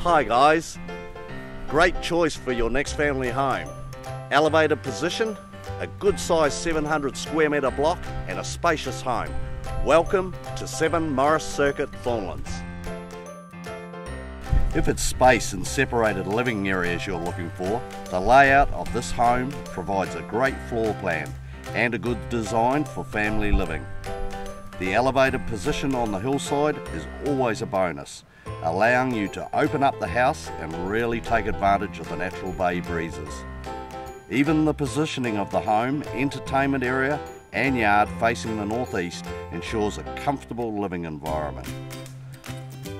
Hi guys, great choice for your next family home. Elevated position, a good sized 700 square metre block and a spacious home. Welcome to 7 Morris Circuit, Thornlands. If it's space and separated living areas you're looking for, the layout of this home provides a great floor plan and a good design for family living. The elevated position on the hillside is always a bonus, allowing you to open up the house and really take advantage of the natural bay breezes. Even the positioning of the home, entertainment area and yard facing the northeast ensures a comfortable living environment.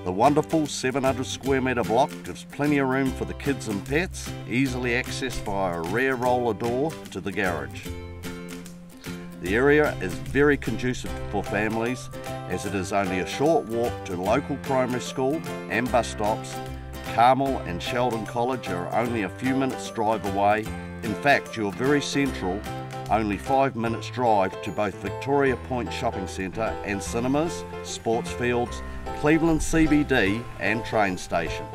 The wonderful 700 square metre block gives plenty of room for the kids and pets, easily accessed via a rear roller door to the garage. The area is very conducive for families as it is only a short walk to local primary school and bus stops. Carmel and Sheldon College are only a few minutes drive away. In fact, you're very central, only five minutes drive to both Victoria Point Shopping Centre and cinemas, sports fields, Cleveland CBD and train station.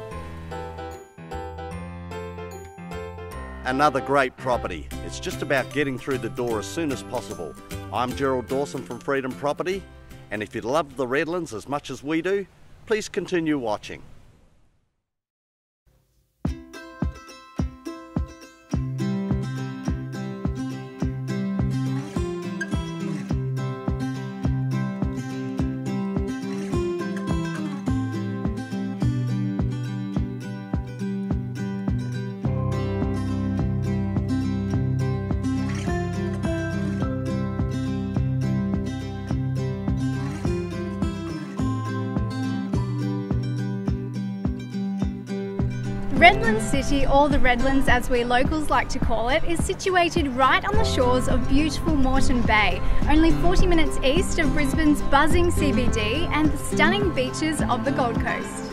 Another great property. It's just about getting through the door as soon as possible. I'm Gerald Dawson from Freedom Property and if you love the Redlands as much as we do, please continue watching. Redlands City, or the Redlands as we locals like to call it, is situated right on the shores of beautiful Moreton Bay, only 40 minutes east of Brisbane's buzzing CBD and the stunning beaches of the Gold Coast.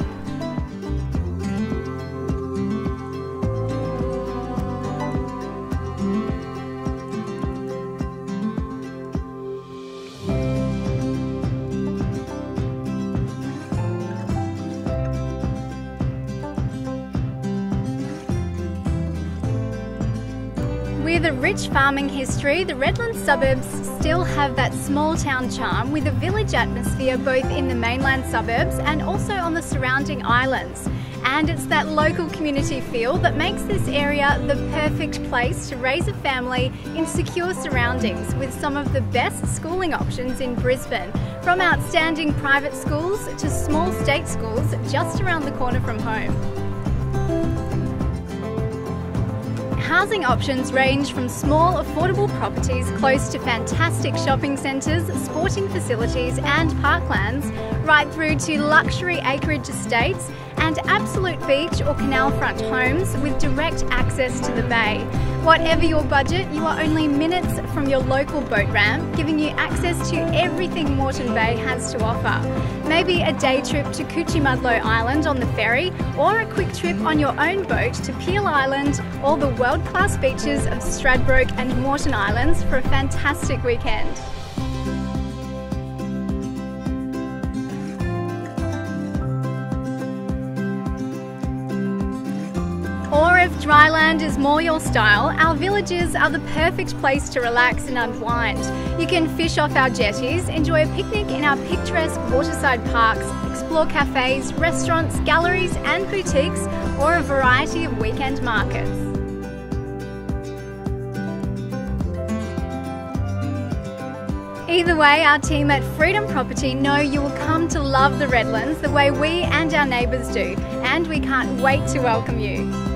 With a rich farming history, the Redlands suburbs still have that small town charm with a village atmosphere both in the mainland suburbs and also on the surrounding islands. And it's that local community feel that makes this area the perfect place to raise a family in secure surroundings with some of the best schooling options in Brisbane, from outstanding private schools to small state schools just around the corner from home. Housing options range from small, affordable properties close to fantastic shopping centres, sporting facilities, and parklands, right through to luxury acreage estates and absolute beach or canal front homes with direct access to the bay. Whatever your budget, you are only minutes from your local boat ramp, giving you access to everything Moreton Bay has to offer. Maybe a day trip to Coochiemudlo Island on the ferry, or a quick trip on your own boat to Peel Island or the world-class beaches of Stradbroke and Moreton Islands for a fantastic weekend. If dryland is more your style, our villages are the perfect place to relax and unwind. You can fish off our jetties, enjoy a picnic in our picturesque waterside parks, explore cafes, restaurants, galleries and boutiques, or a variety of weekend markets. Either way, our team at Freedom Property know you will come to love the Redlands the way we and our neighbours do, and we can't wait to welcome you.